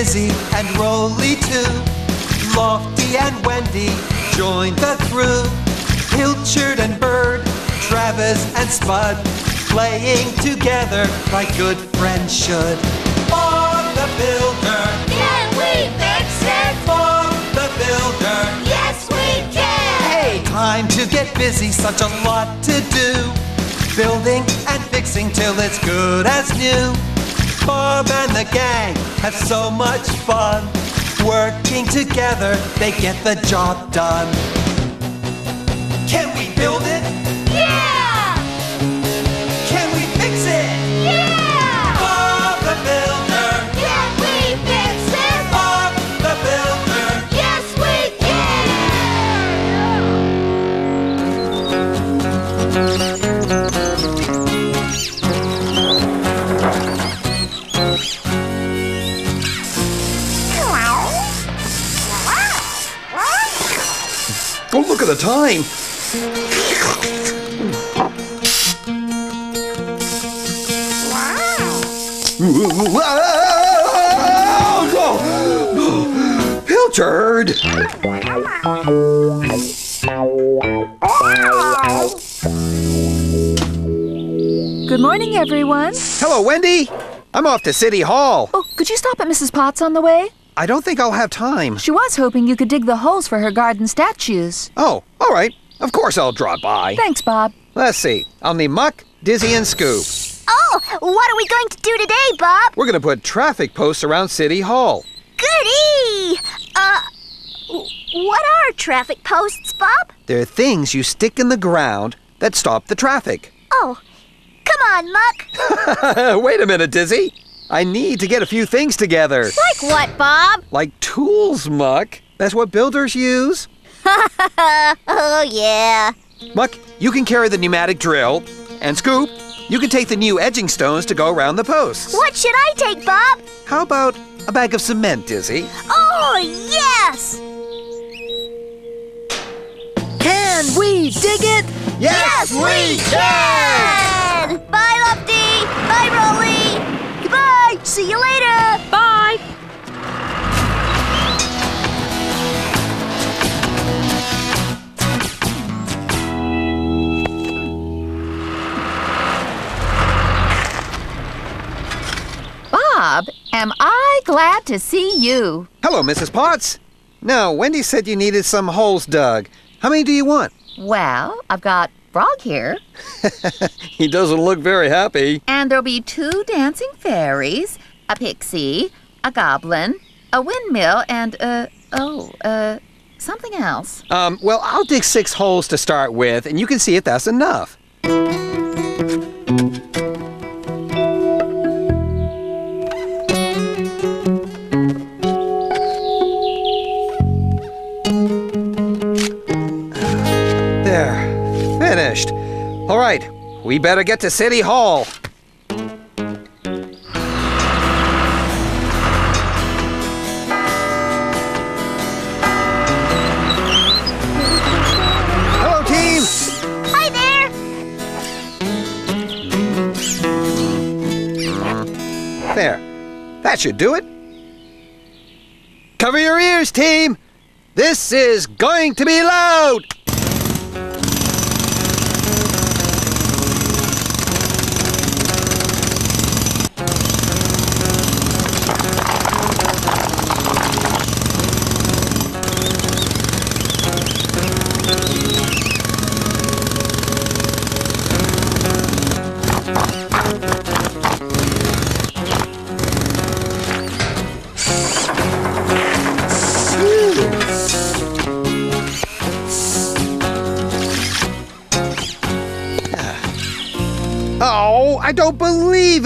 Dizzy and Rolly too. Lofty and Wendy join the crew. Pilchard and Bird, Travis and Spud, playing together like good friends should. Bob the Builder, Can we fix it? Bob the Builder. Yes, we can! Hey, time to get busy, such a lot to do. Building and fixing till it's good as new. Bob and the gang have so much fun. Working together, they get the job done. Can we build it? Look at the time. Wow. Pilchard! Good morning, everyone. Hello, Wendy. I'm off to City Hall. Oh, could you stop at Mrs. Potts on the way? I don't think I'll have time. She was hoping you could dig the holes for her garden statues. Oh, all right. Of course I'll drop by. Thanks, Bob. Let's see. I'll need Muck, Dizzy, and Scoop. Oh, what are we going to do today, Bob? We're gonna put traffic posts around City Hall. Goody! Uh, what are traffic posts, Bob? They're things you stick in the ground that stop the traffic. Oh, come on, Muck. Wait a minute, Dizzy. I need to get a few things together. Like what, Bob? Like tools, Muck. That's what builders use. oh, yeah. Muck, you can carry the pneumatic drill. And Scoop, you can take the new edging stones to go around the posts. What should I take, Bob? How about a bag of cement, Dizzy? Oh, yes! Can we dig it? Yes, we can! Bye, Lofty! Bye, Rolly! Goodbye! See you later! Bye. Bob, am I glad to see you? Hello, Mrs. Potts. Now, Wendy said you needed some holes dug. How many do you want? Well, I've got Frog here, He doesn't look very happy. and there'll be two dancing fairies, a pixie, a goblin, a windmill, and uh oh, uh something else. Um, well, I'll dig six holes to start with, and you can see if that's enough. There, finished. All right, we better get to City Hall. Hello, team. Hi there! There. That should do it. Cover your ears, team. This is going to be loud.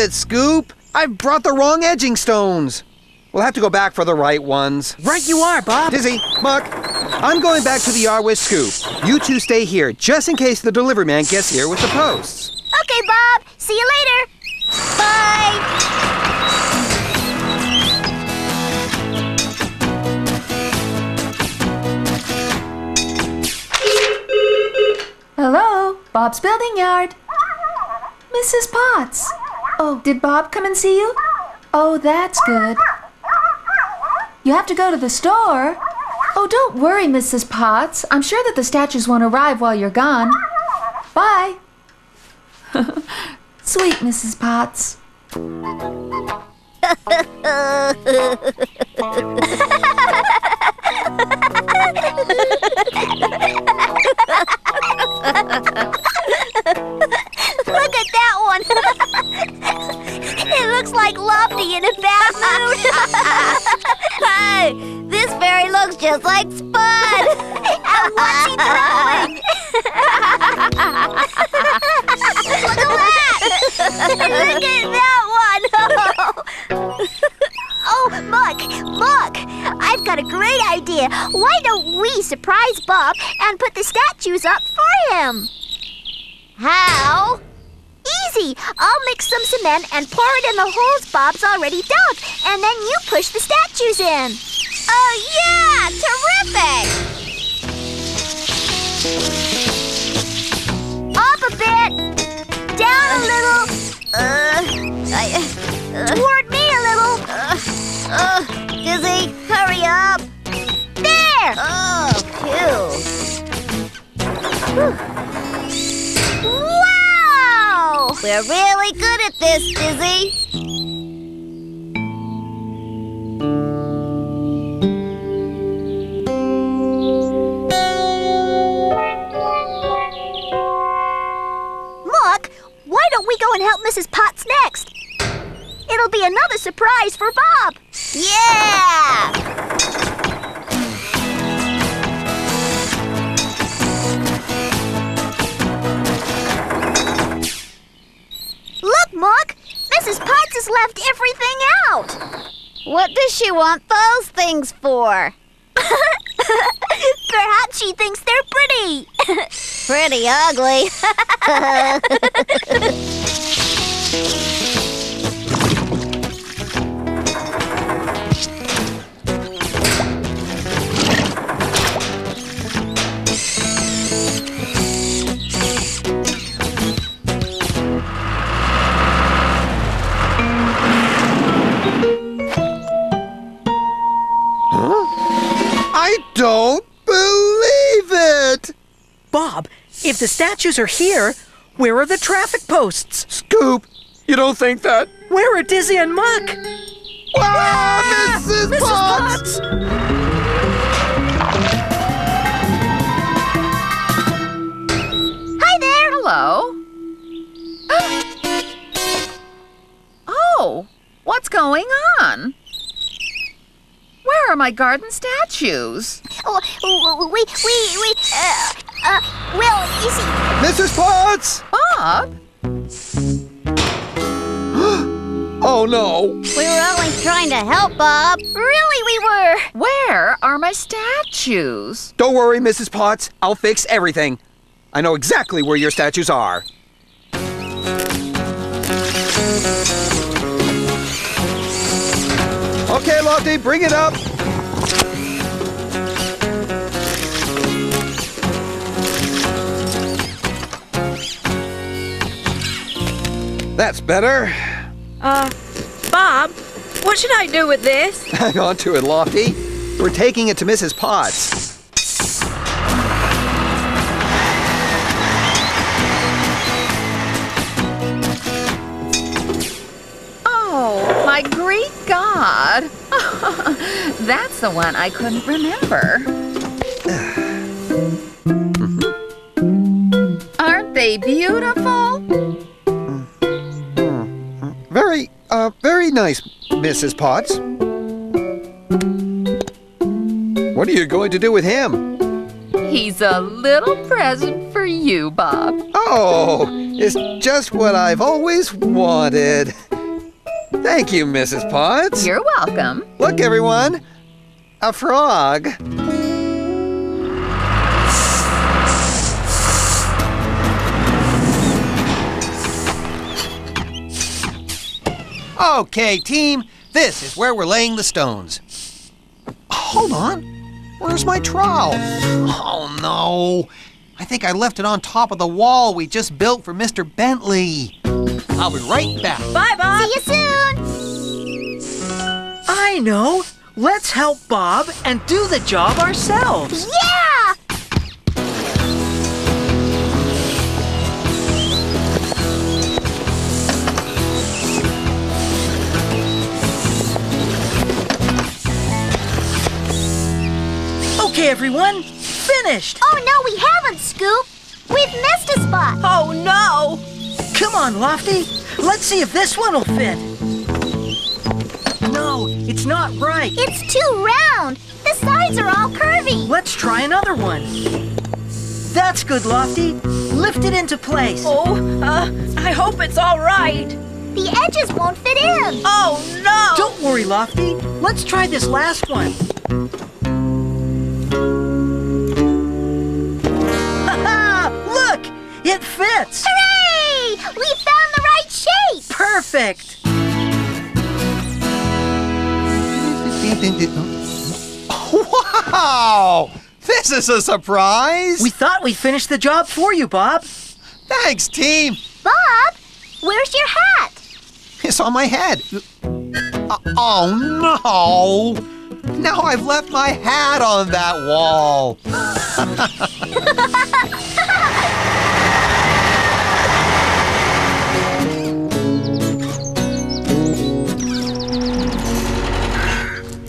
It, Scoop. I've brought the wrong edging stones. We'll have to go back for the right ones. Right you are, Bob. Dizzy, Muck, I'm going back to the yard with Scoop. You two stay here, just in case the delivery man gets here with the posts. Okay, Bob. See you later. Bye. Hello, Bob's building yard. Mrs. Potts. Oh, did Bob come and see you? Oh, that's good. You have to go to the store. Oh, don't worry, Mrs. Potts. I'm sure that the statues won't arrive while you're gone. Bye. Sweet Mrs. Potts. Look at that one. it looks like Lofty in a bad mood. hey, this fairy looks just like Spud. and what's he throwing? Look at that. Look at that one. oh, look, look. I've got a great idea. Why don't we surprise Bob and put the statues up for him? How? Easy! I'll mix some cement and pour it in the holes Bob's already dug, and then you push the statues in. Oh, yeah! Terrific! Up a bit! Down a little! Uh, We're really good at this, Dizzy. Look, why don't we go and help Mrs. Potts next? It'll be another surprise for Bob. Yeah! Left everything out. What does she want those things for? Perhaps she thinks they're pretty. pretty ugly. don't believe it! Bob, if the statues are here, where are the traffic posts? Scoop, you don't think that? Where are Dizzy and Muck? Ah, Mrs. Mrs. Potts! Potts! Hi there. Hello. oh, what's going on? Where are my garden statues? Oh, we, we, we, uh, uh, well, you see, Mrs. Potts! Bob? Oh no! we were only trying to help Bob. Really, we were. Where are my statues? Don't worry, Mrs. Potts. I'll fix everything. I know exactly where your statues are. Okay, Lofty, bring it up. That's better. Uh, Bob, what should I do with this? Hang on to it, Lofty. We're taking it to Mrs. Potts. Oh, my Greek god. That's the one I couldn't remember. Aren't they beautiful? Very, uh, very nice, Mrs. Potts. What are you going to do with him? He's a little present for you, Bob. Oh, it's just what I've always wanted. Thank you, Mrs. Potts. You're welcome. Look, everyone, a frog. Okay, team, this is where we're laying the stones. Hold on. Where's my trowel? Oh no. I think I left it on top of the wall we just built for Mr. Bentley. I'll be right back. Bye, Bob. See you soon. I know. Let's help Bob and do the job ourselves. Yeah! Okay, everyone, finished. Oh, no, we haven't, Scoop. We've missed a spot. Oh no! Come on, Lofty. Let's see if this one will fit. No, it's not right. It's too round. The sides are all curvy. Let's try another one. That's good, Lofty. Lift it into place. Oh, uh, I hope it's all right. The edges won't fit in. Oh, no! Don't worry, Lofty. Let's try this last one. Ha-ha! Look! It fits! Hooray! We found the right shape. Perfect! Wow! This is a surprise! We thought we finished the job for you, Bob. Thanks, team! Bob, where's your hat? It's on my head. Uh, oh no! Now I've left my hat on that wall.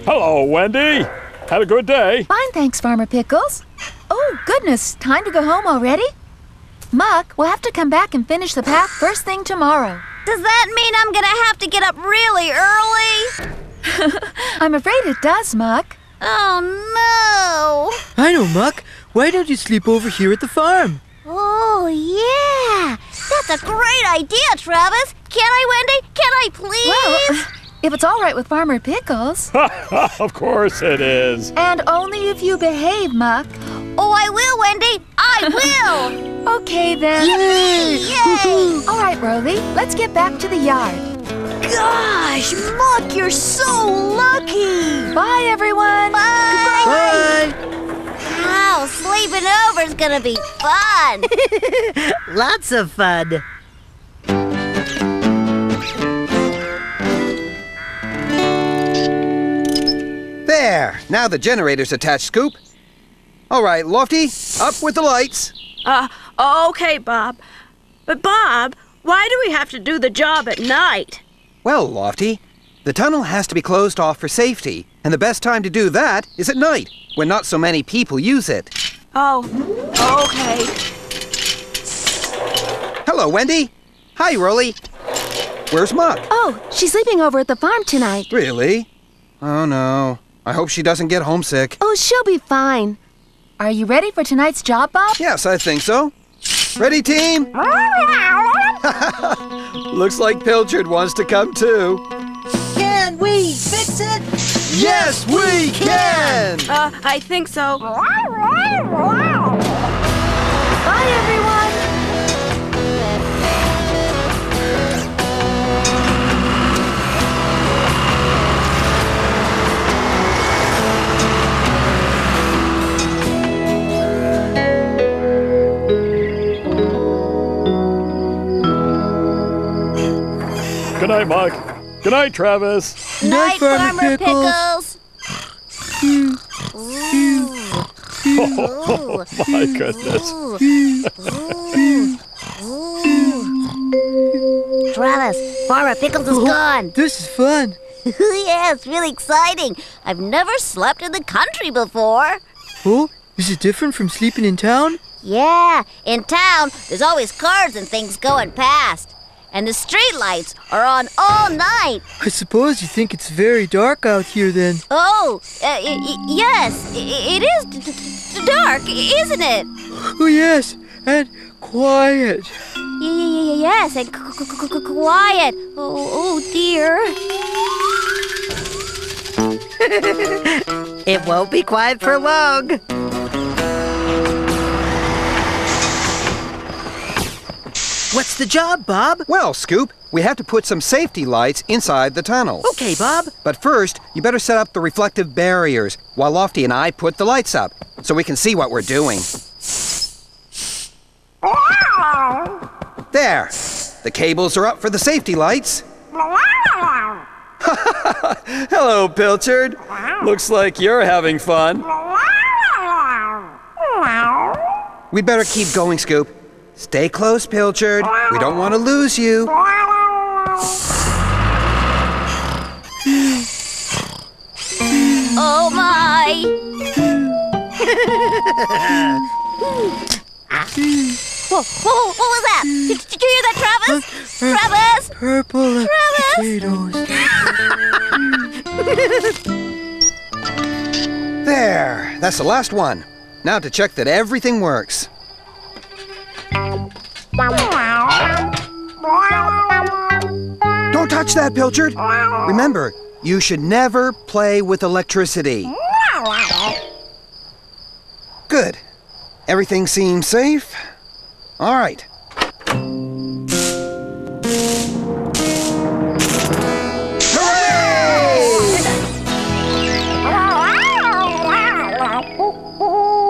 Hello, Wendy. Had a good day. Fine, thanks, Farmer Pickles. Oh, goodness, time to go home already? Muck, we'll have to come back and finish the path first thing tomorrow. Does that mean I'm gonna have to get up really early? I'm afraid it does, Muck. Oh no! I know, Muck. Why don't you sleep over here at the farm? Oh yeah! That's a great idea, Travis! Can I, Wendy? Can I please? Well, if it's all right with Farmer Pickles. of course it is. and only if you behave, Muck. oh, I will, Wendy! I will! Okay, then. Yay! All right, Roly, let's get back to the yard. Gosh, Muck, you're so lucky! Bye, everyone. Bye! Bye. Wow, sleeping over's gonna be fun! Lots of fun. There! Now the generator's attached, Scoop. All right, Lofty, up with the lights. Uh, okay, Bob. But, Bob, why do we have to do the job at night? Well, Lofty, the tunnel has to be closed off for safety, and the best time to do that is at night, when not so many people use it. Oh, okay. Hello, Wendy. Hi, Rolly. Where's Muck? Oh, she's sleeping over at the farm tonight. Really? Oh no. I hope she doesn't get homesick. Oh, she'll be fine. Are you ready for tonight's job, Bob? Yes, I think so. Ready, team? Looks like Pilchard wants to come too. Can we fix it? Yes, we can! Uh, I think so. Bye, everyone. Good night, Mike. Good night, Travis. Night, Farmer Farmer Pickles. Pickles! Oh, my goodness. Travis, Farmer Pickles is oh, gone. This is fun. yeah, it's really exciting. I've never slept in the country before. Oh, is it different from sleeping in town? Yeah, in town, there's always cars and things going past. And the street lights are on all night. I suppose you think it's very dark out here then. Oh, uh, y- y- yes, it is d- d- dark, isn't it? Oh, yes, and quiet. Y- y- y- yes, and c- c- c- c- quiet. Oh, oh dear. It won't be quiet for long. What's the job, Bob? Well, Scoop, we have to put some safety lights inside the tunnel. Okay, Bob. But first, you better set up the reflective barriers while Lofty and I put the lights up so we can see what we're doing. There. The cables are up for the safety lights. Hello, Pilchard. Looks like you're having fun. We'd better keep going, Scoop. Stay close, Pilchard. We don't want to lose you. Oh my! whoa, whoa, what was that? Did, did you hear that, Travis? Travis! Purple Travis! potatoes. There, that's the last one. Now to check that everything works. Don't touch that, Pilchard. Remember, you should never play with electricity. Good. Everything seems safe. All right.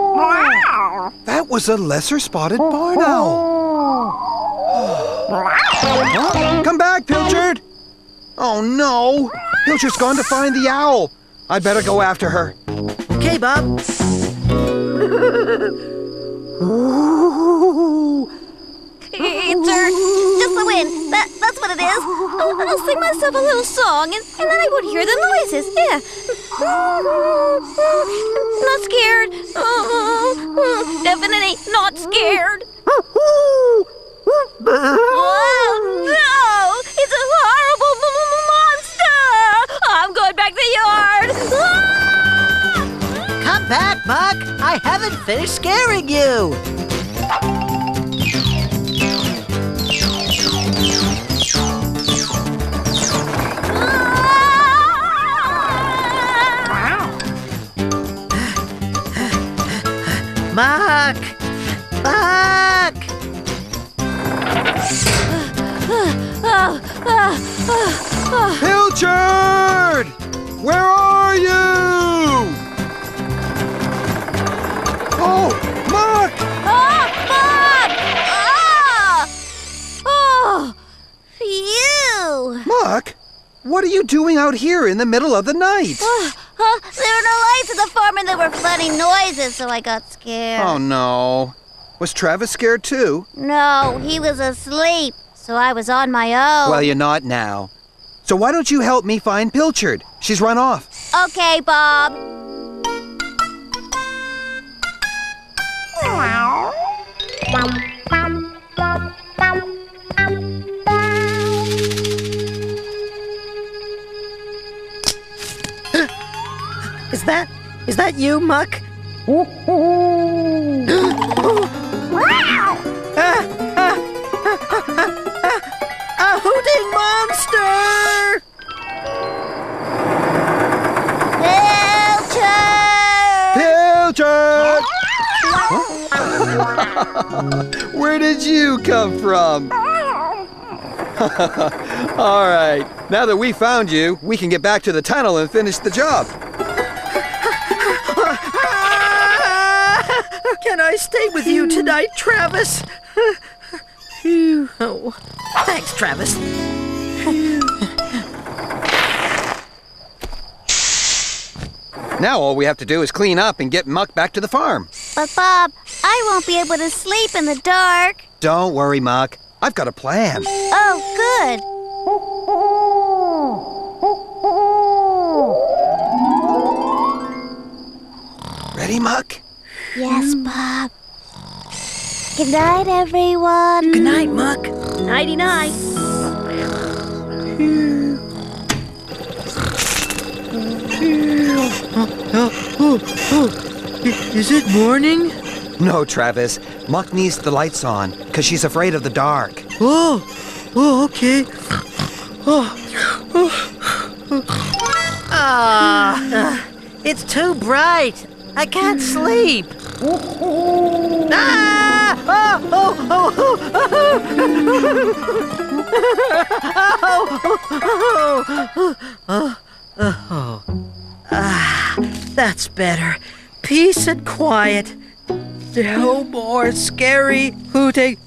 Hooray! That was a lesser spotted barn owl. Huh? Come back, Pilchard! Oh no! Pilchard's gone to find the owl. I'd better go after her. Okay, Bob. It's her. Just the wind. That, that's what it is. I'll, I'll sing myself a little song and, and then I won't hear the noises. Yeah. Not scared. Oh, definitely not scared. Oh, no! It's a horrible monster! I'm going back to the yard. Ah! Come back, Muck. I haven't finished scaring you. Muck! Pilchard! Where are you? Oh, Muck! Ah, Bob! Ah! Oh, phew! Muck, what are you doing out here in the middle of the night? Ah, huh? There were no lights at the farm and there were funny noises, so I got scared. Oh no. Was Travis scared too? No, he was asleep, so I was on my own. Well, you're not now. So why don't you help me find Pilchard? She's run off. Okay, Bob. Is that is that you, Muck? A hooting monster! Pilchard! Pilchard! Where did you come from? All right. Now that we found you, we can get back to the tunnel and finish the job. Can I stay with you tonight, Travis? Phew. Oh, thanks, Travis. Now all we have to do is clean up and get Muck back to the farm. But, Bob, I won't be able to sleep in the dark. Don't worry, Muck. I've got a plan. Oh, good. Ready, Muck? Yes, Bob. Good night, everyone. Good night, Muck. Nighty night. Oh, oh, oh. I- Is it morning? No, Travis. Muck needs the lights on because she's afraid of the dark. Oh, oh, okay. Oh, Ah, it's too bright. I can't sleep. Ah! Oh, oh, oh, oh, oh. Ah, that's better. Peace and quiet. No more scary hooting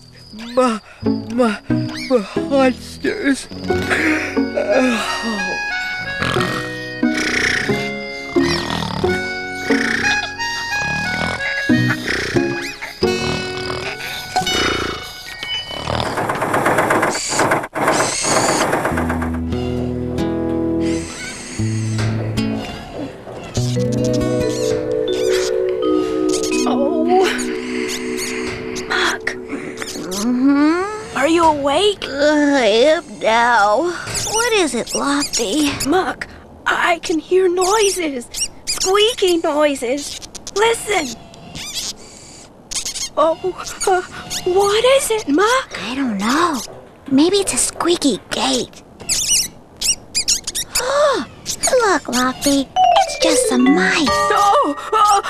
monsters. Mm-hmm. Are you awake? I am now. What is it, Lofty? Muck, I can hear noises. Squeaky noises. Listen. Oh, uh, what is it, Muck? I don't know. Maybe it's a squeaky gate. Look, Lofty. It's just some mice. Oh, uh,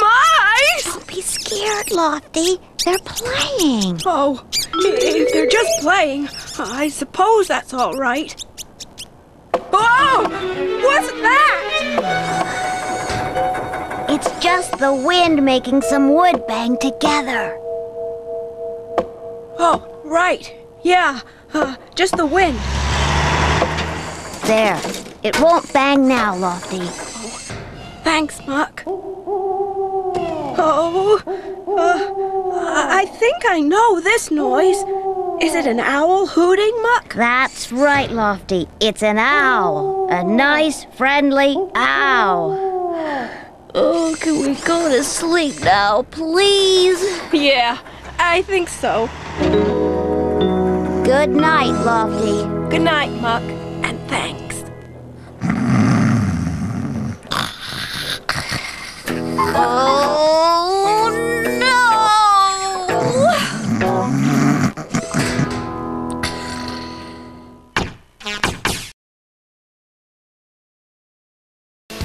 mice! Don't be scared, Lofty. They're playing. Oh, if they're just playing, I suppose that's all right. Oh, what's that? It's just the wind making some wood bang together. Oh, right. Yeah, uh, just the wind. There. It won't bang now, Lofty. Thanks, Muck. Oh, uh, I think I know this noise. Is it an owl hooting, Muck? That's right, Lofty. It's an owl. A nice, friendly owl. Oh, can we go to sleep now, please? Yeah, I think so. Good night, Lofty. Good night, Muck, and thanks.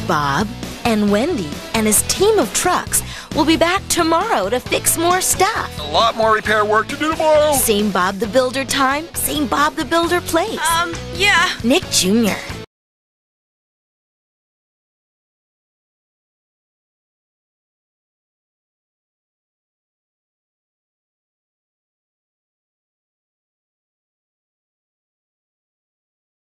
Bob and Wendy and his team of trucks will be back tomorrow to fix more stuff. A lot more repair work to do tomorrow. Same Bob the Builder time, same Bob the Builder place. Um, yeah. Nick Jr.,